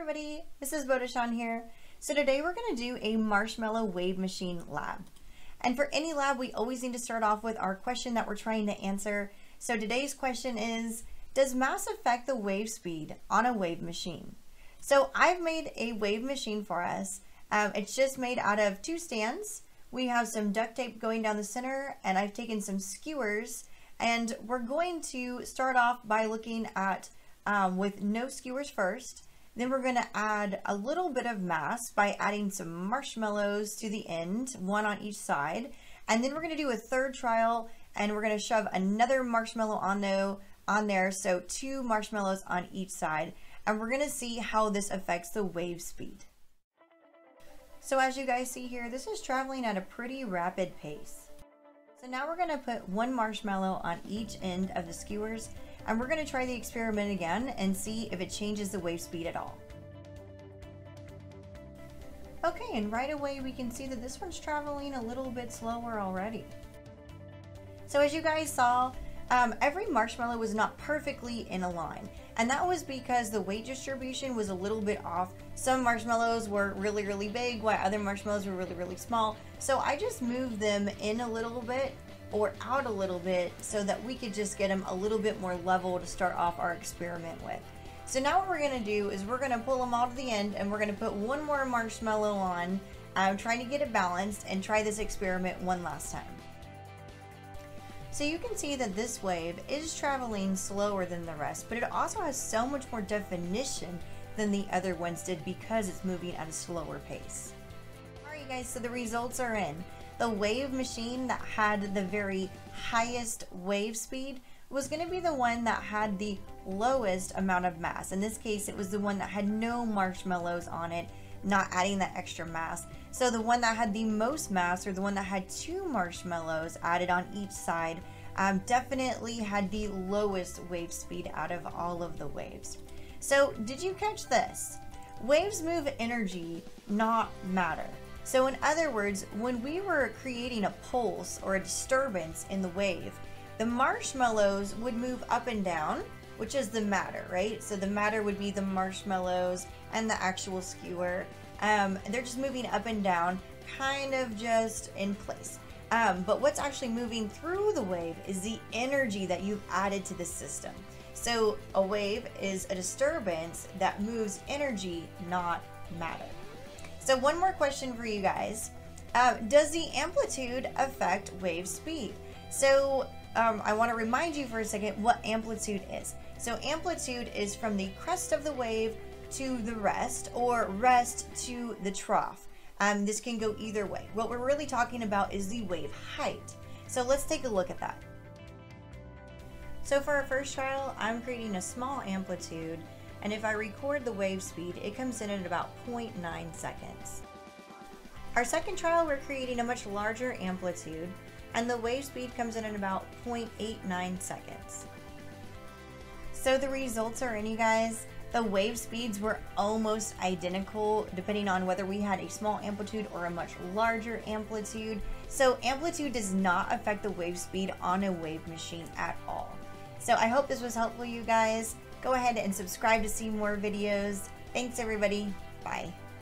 everybody, this is Bodechon here. So today we're going to do a marshmallow wave machine lab. And for any lab, we always need to start off with our question that we're trying to answer. So today's question is, does mass affect the wave speed on a wave machine? So I've made a wave machine for us. Um, it's just made out of two stands. We have some duct tape going down the center and I've taken some skewers and we're going to start off by looking at um, with no skewers first then we're going to add a little bit of mass by adding some marshmallows to the end, one on each side. And then we're going to do a third trial and we're going to shove another marshmallow on, no, on there. So two marshmallows on each side. And we're going to see how this affects the wave speed. So as you guys see here, this is traveling at a pretty rapid pace. So now we're going to put one marshmallow on each end of the skewers and we're going to try the experiment again and see if it changes the wave speed at all. Okay, and right away we can see that this one's traveling a little bit slower already. So as you guys saw, um, every marshmallow was not perfectly in a line. And that was because the weight distribution was a little bit off. Some marshmallows were really, really big, while other marshmallows were really, really small. So I just moved them in a little bit or out a little bit so that we could just get them a little bit more level to start off our experiment with. So now what we're going to do is we're going to pull them all to the end and we're going to put one more marshmallow on. I'm trying to get it balanced and try this experiment one last time. So you can see that this wave is traveling slower than the rest, but it also has so much more definition than the other ones did because it's moving at a slower pace. Alright guys, so the results are in. The wave machine that had the very highest wave speed was going to be the one that had the lowest amount of mass. In this case, it was the one that had no marshmallows on it, not adding that extra mass. So the one that had the most mass, or the one that had two marshmallows added on each side, um, definitely had the lowest wave speed out of all of the waves. So did you catch this? Waves move energy, not matter. So in other words, when we were creating a pulse or a disturbance in the wave, the marshmallows would move up and down, which is the matter, right? So the matter would be the marshmallows and the actual skewer. Um, they're just moving up and down, kind of just in place. Um, but what's actually moving through the wave is the energy that you've added to the system. So a wave is a disturbance that moves energy, not matter. So one more question for you guys. Uh, does the amplitude affect wave speed? So um, I want to remind you for a second what amplitude is. So amplitude is from the crest of the wave to the rest or rest to the trough. Um, this can go either way. What we're really talking about is the wave height. So let's take a look at that. So for our first trial, I'm creating a small amplitude and if I record the wave speed, it comes in at about 0.9 seconds. Our second trial, we're creating a much larger amplitude, and the wave speed comes in at about 0.89 seconds. So the results are in, you guys. The wave speeds were almost identical depending on whether we had a small amplitude or a much larger amplitude. So amplitude does not affect the wave speed on a wave machine at all. So I hope this was helpful, you guys. Go ahead and subscribe to see more videos. Thanks, everybody. Bye.